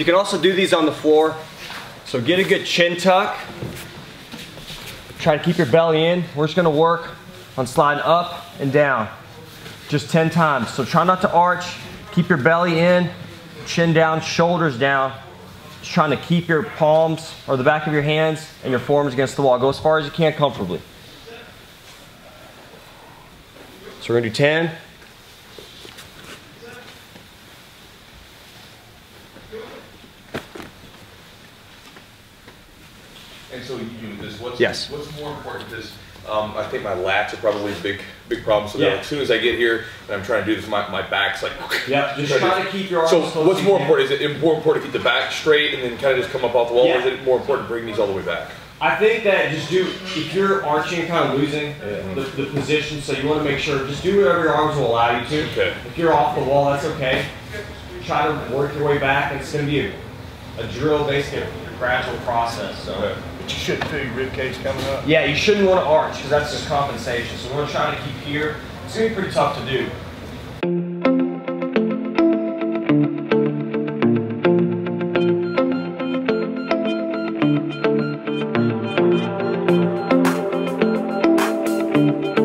You can also do these on the floor. So get a good chin tuck. Try to keep your belly in. We're just gonna work on sliding up and down. Just 10 times. So try not to arch. Keep your belly in, chin down, shoulders down. Just trying to keep your palms or the back of your hands and your forearms against the wall. Go as far as you can comfortably. So we're gonna do 10. And so you do this, what's, Yes. what's more important, this, um, I think my lats are probably a big, big problem, so that Yeah. as soon as I get here and I'm trying to do this, my, my back's like. Yeah, just try to keep your arms So as close what's as you more can. important, is it more important to keep the back straight and then kind of just come up off the wall, or is Yeah. it more important to bring these all the way back? I think that just do, if you're arching and kind of losing the, the position, so you want to make sure, just do whatever your arms will allow you to. Okay. If you're off the wall, that's okay. Try to work your way back. It's going to be a, a drill, basically a gradual process. So. But you shouldn't feel your rib cage coming up. Yeah, you shouldn't want to arch because that's just compensation. So we're trying to keep here. It's gonna be pretty tough to do. Thank